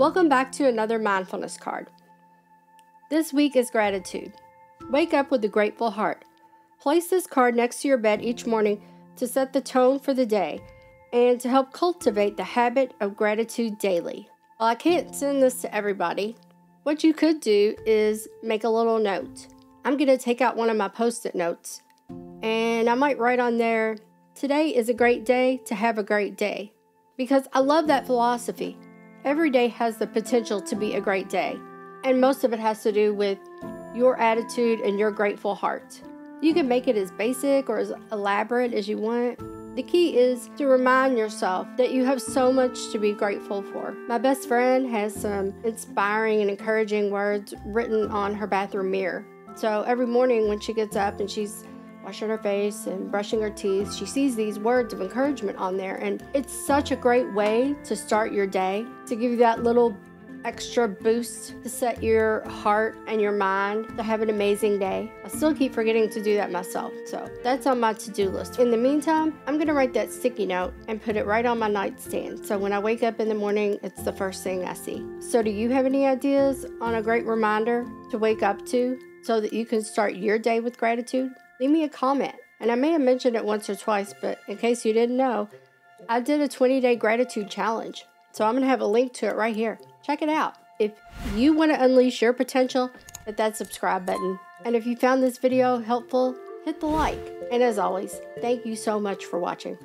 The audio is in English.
Welcome back to another mindfulness card. This week is gratitude. Wake up with a grateful heart. Place this card next to your bed each morning to set the tone for the day and to help cultivate the habit of gratitude daily. Well, I can't send this to everybody. What you could do is make a little note. I'm going to take out one of my post it notes and I might write on there, Today is a great day to have a great day. Because I love that philosophy. Every day has the potential to be a great day, and most of it has to do with your attitude and your grateful heart. You can make it as basic or as elaborate as you want. The key is to remind yourself that you have so much to be grateful for. My best friend has some inspiring and encouraging words written on her bathroom mirror. So every morning when she gets up and she's washing her face and brushing her teeth, she sees these words of encouragement on there. And it's such a great way to start your day, to give you that little extra boost to set your heart and your mind to have an amazing day. I still keep forgetting to do that myself, so that's on my to do list. In the meantime, I'm gonna write that sticky note and put it right on my nightstand so when I wake up in the morning, it's the first thing I see. So, do you have any ideas on a great reminder to wake up to so that you can start your day with gratitude? leave me a comment. And I may have mentioned it once or twice, but in case you didn't know, I did a 20 day gratitude challenge. So I'm going to have a link to it right here. Check it out. If you want to unleash your potential, hit that subscribe button. And if you found this video helpful, hit the like. And as always, thank you so much for watching.